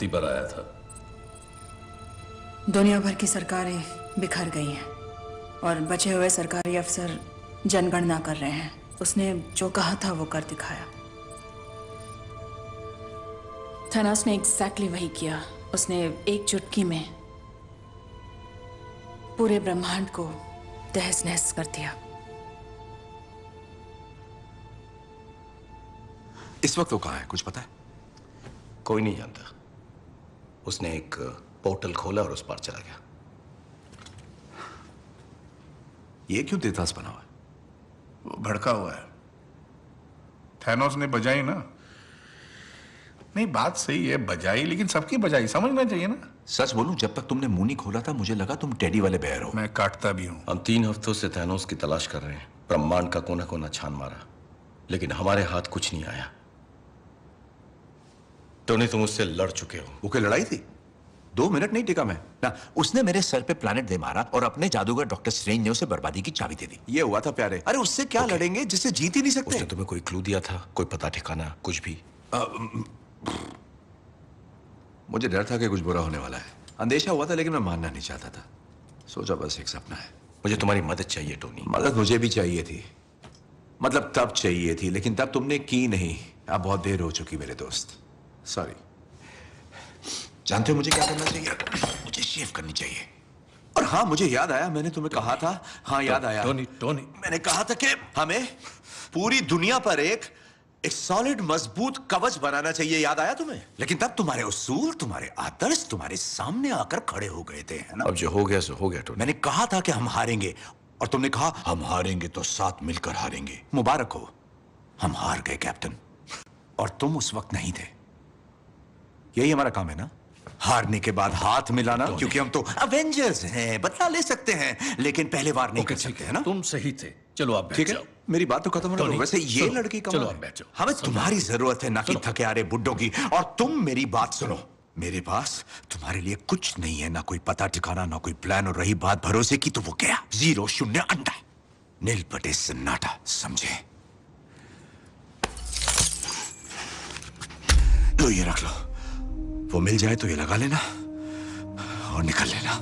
धरती पर आया था। दुनिया भर की सरकारें बिखर गई हैं और बचे हुए सरकारी अफसर जनगणना कर रहे हैं। उसने जो कहा था वो कर दिखाया। थनास ने एग्जैक्टली वही किया। उसने एक चुटकी में पूरे ब्रह्मांड को तहस नहस कर दिया। इस वक्त वो कहाँ है? कुछ पता है? कोई नहीं जानता। उसने एक पोर्टल खोला और उस पार चला गया। ये क्यों देतास बना हुआ है? वो भड़का हुआ है। थैनोस ने बजाई ना? नहीं बात सही है बजाई लेकिन सबकी बजाई समझना चाहिए ना। सच बोलूँ जब तक तुमने मुँह नहीं खोला था मुझे लगा तुम टेडी वाले बेर हो। मैं काटता भी हूँ। हम तीन हफ्तों से थैनोस की तलाश कर रहे हैं। ब्रह्मांड का कोना कोना छान मारा। लेकिन हमारे हाथ कुछ नहीं आया। टोनी तुम उससे लड़ चुके हो। वो क्या लड़ाई थी? दो मिनट नहीं टिका मैं। ना उसने मेरे सर पे प्लानट दे मारा और अपने जादूगर डॉक्टर स्ट्रेंज ने उसे बर्बादी की चाबी दे दी। ये हुआ था प्यारे। अरे उससे क्या Okay. लड़ेंगे जिससे जीत ही नहीं सकते? उसने तुम्हें कोई क्लू दिया था? कोई पता ठिकाना? कुछ भी? आ, मुझे डर था कि कुछ बुरा होने वाला है। अंदेशा हुआ था लेकिन मैं मानना नहीं चाहता था। सोचा बस एक सपना है। मुझे तुम्हारी मदद चाहिए टोनी मदद मुझे भी चाहिए थी। मतलब तब चाहिए थी लेकिन तब तुमने की नहीं। अब बहुत देर हो चुकी मेरे दोस्त। सॉरी जानते हो मुझे क्या करना चाहिए? मुझे शेव करनी चाहिए। और हाँ मुझे याद आया मैंने तुम्हें कहा था। हाँ याद आया। टोनी टोनी मैंने कहा था कि हमें पूरी दुनिया पर एक एक सॉलिड मज़बूत कवच बनाना चाहिए। याद आया तुम्हें? लेकिन तब तुम्हारे उसूल तुम्हारे आदर्श तुम्हारे सामने आकर खड़े हो गए थे है ना? अब जो हो गया सो हो गया टोनी मैंने कहा था कि हम हारेंगे। और तुमने कहा हम हारेंगे तो साथ मिलकर हारेंगे। मुबारक हो। हम हार गए कैप्टन और तुम उस वक्त नहीं थे। यही हमारा काम है ना? हारने के बाद हाथ मिलाना क्योंकि हम तो अवेंजर्स हैं बदला ले सकते हैं लेकिन पहले बार नहीं कर सकते है। है ना? तुम सही थे। चलो आप ठीक है? मेरी बात तो खत्म होने दो वैसे ये लड़की कमाल चलो, आप बैठ। हमें तुम्हारी ज़रूरत है ना कि थके आ रहे बुड्ढों की। और तुम मेरी बात सुनो। मेरे पास तुम्हारे लिए कुछ नहीं है ना कोई पता ठिकाना ना कोई प्लान और रही बात भरोसे की तो वो क्या? ज़ीरो शून्य अंडा। नील बटे सन्नाटा समझे? तो ये रख लो। वो मिल जाए तो ये लगा लेना और निकल लेना।